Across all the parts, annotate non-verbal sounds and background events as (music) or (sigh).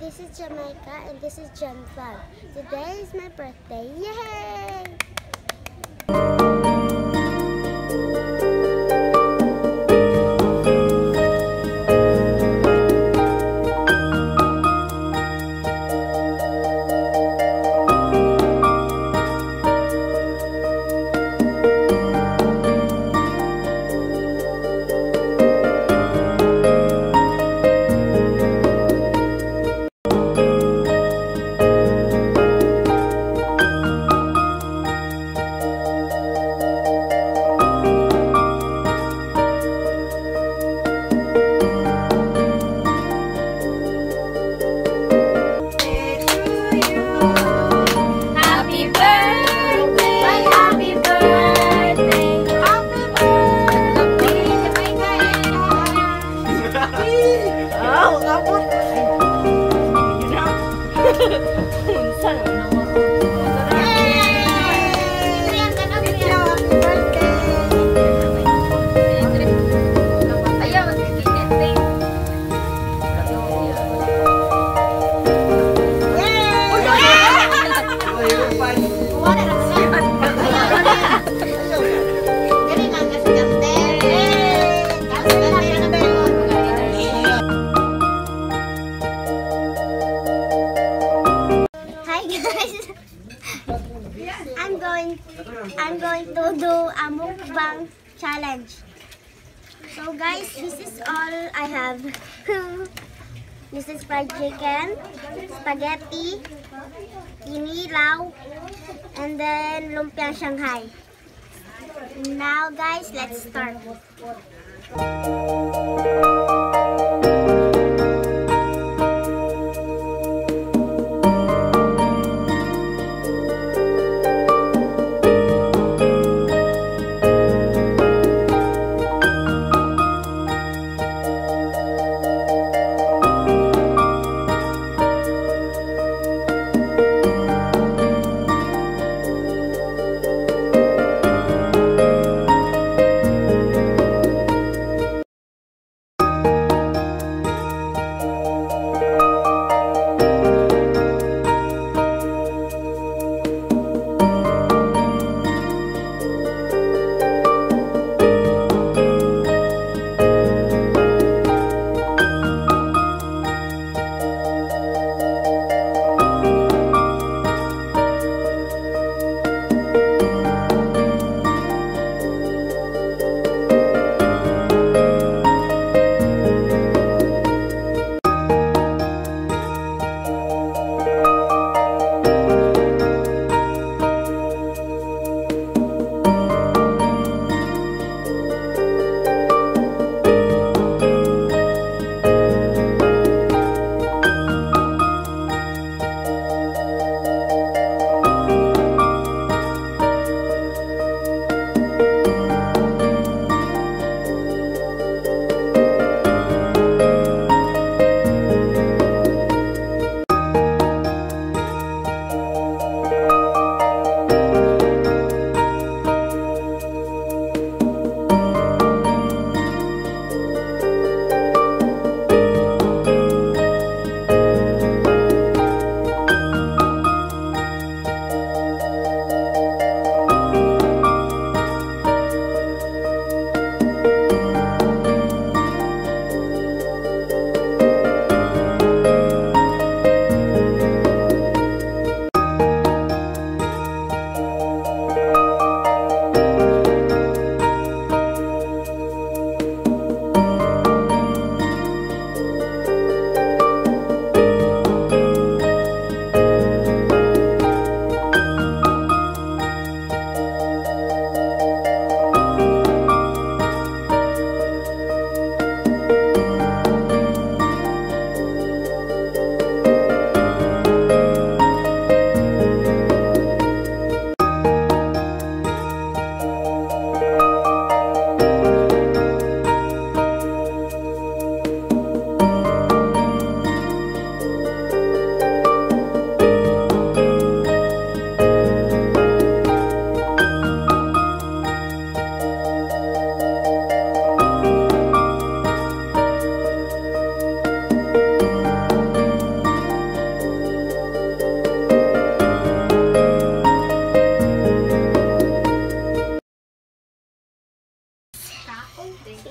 This is Jamaica and this is Vlog. Today is my birthday. Yay! I'm going to do a mukbang challenge. So guys, this is all I have. (laughs) this is fried chicken, spaghetti, inihaw, and then lumpia Shanghai. Now guys, let's start.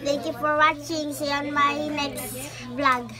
Thank you for watching. See you on my next vlog.